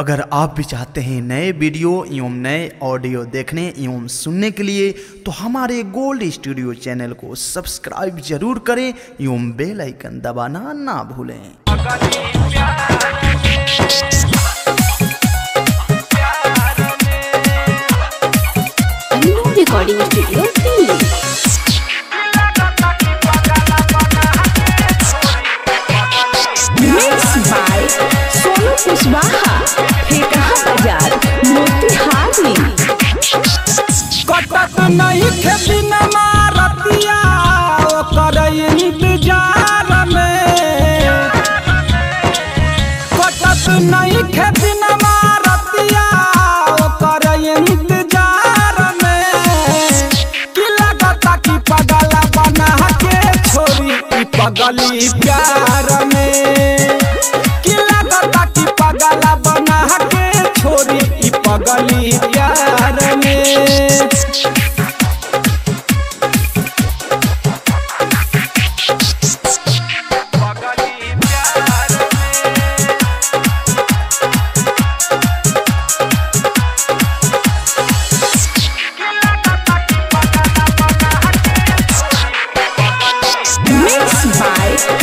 अगर आप भी चाहते हैं नए वीडियो, एवं नए ऑडियो देखने, एवं सुनने के लिए तो हमारे गोल्ड स्टूडियो चैनल को सब्सक्राइब ज़रूर करें, एवं बेल आइकन दबाना ना भूलें। रिकॉर्डिंग नहीं खेती मारतिया ओकर इंतज़ार में। नहीं के छोरी पगली प्यार में। की लगता कि पगला बना के छोरी पगली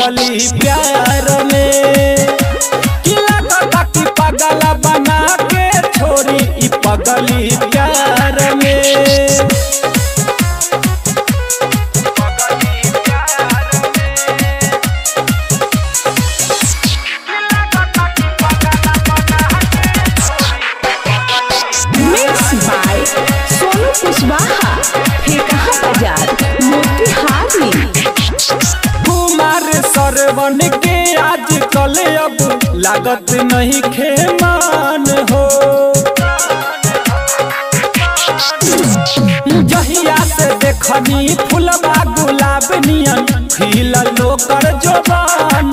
ई पगली प्यार में। लगता कि पगला बना के छोरी पगली प्यार में। मिक्स बाय सोनू कुशवाहा बाज़ार सरवन के आज कल अब लागत नहीं खेमान हो। जहिया से देखनी फुलवा गुलाब नियन, खिलल लोकर जवान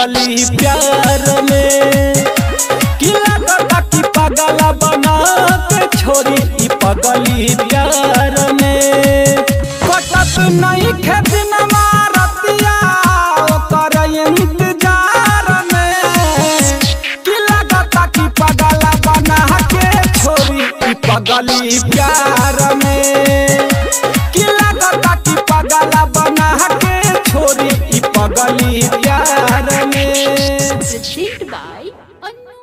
ई पगली प्यार में। लगता कि पगला बना के ई पगली प्यार में। कटत नहीं खेत में। कि कि पगला प्यार में। कि लगता कि पगला बना के ई पगली one